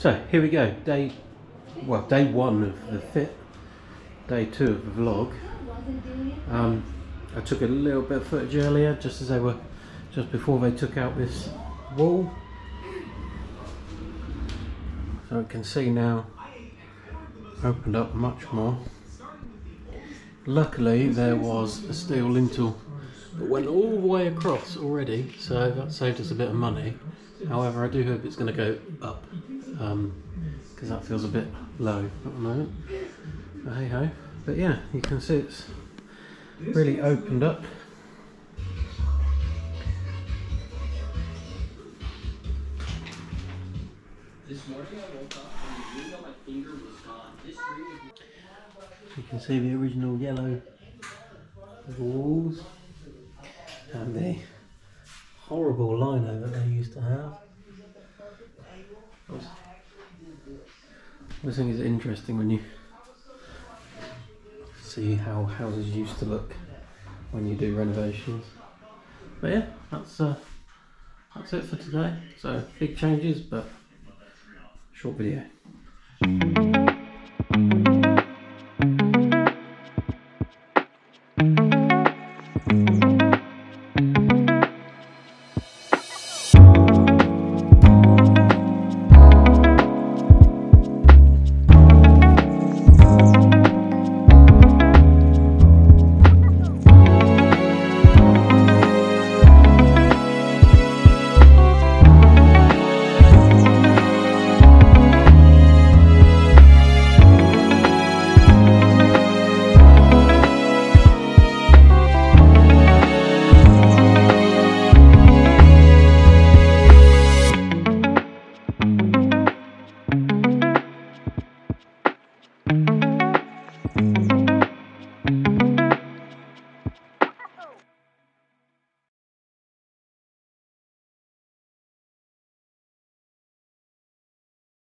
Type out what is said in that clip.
So here we go. Day, well, day one of the fit. Day two of the vlog. Um, I took a little bit of footage earlier, just as they were, just before they took out this wall. So you can see now, opened up much more. Luckily, there was a steel lintel that went all the way across already, so that saved us a bit of money. However, I do hope it's going to go up Um, because that feels a bit low at the moment. But hey ho. But yeah, you can see it's really opened up. This morning I woke up and the ring my finger was gone. This You can see the original yellow walls and the horrible lino that they used to have. I was- I always think it's interesting when you see how houses used to look when you do renovations. But yeah, that's uh, that's it for today. So big changes, but short video.